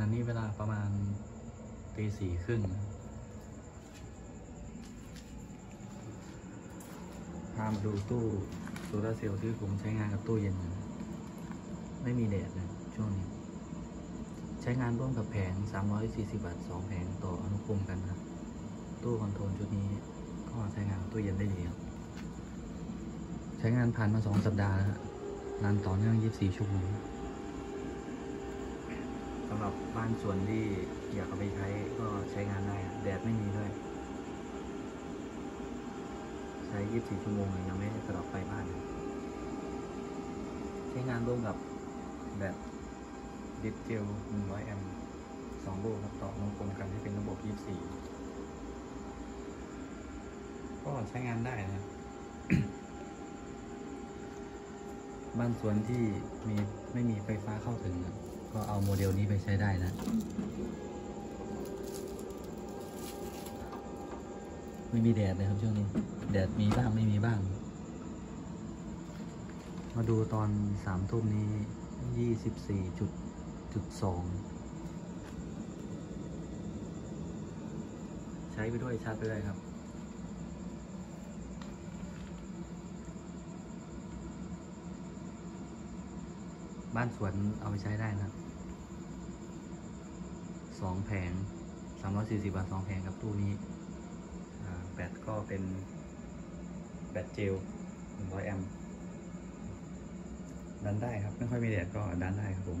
ณะนี้เวลาประมาณตีสี่ครึ่งพามาดูตู้โซลาเซลล์ที่ผมใช้งานกับตู้เย็นนะไม่มีแดดนะช่วงนี้ ใช้งานร่วมกับแผง 340 วัตต์2แผงต่ออนุกรมกันนะครับตู้ control ชุดนี้ก็ใช้งานกับตู้เย็นได้ดีครับใช้งานผ่านมา 2 สัปดาห์แล้วฮะรันต่อเนื่อง 24 ชั่วโมง สำหรับบ้านส่วนที่อยากเอาไปใช้ก็ใช้งานได้แดดไม่มีด้วยใช้ 24 ชั่วโมงยังไม่ได้สลับไฟบ้าน ใช้งานร่วมกับแบบดิสเจล100 แอมป์2ลูกครับต่ออนุกรมกันให้เป็นระบบ 24 ก็ใช้งานได้นะบบ้านสวนที่มีไม่มีไฟฟ้าเข้าถึงนะ ก็เอาโมเดลนี้ไปใช้ได้นะไม่มีแดดนะครับช่วงนี้ แดดมีบ้างไม่มีบ้าง มาดูตอนสามทุ่มนี้ยี่สิบสี่จุดจุดสองใช้ไปด้วยชาร์จไปด้วยครับบ้านสวนเอาไปใช้ได้นะครับ สองแผงสามร้อยสี่สิบาทสองแผงกับตู้นี้แบตก็เป็นแบตเจลหนึ่งร้อยแอมป์ดันได้ครับ ไม่ค่อยมีแดดก็ดันได้ครับผม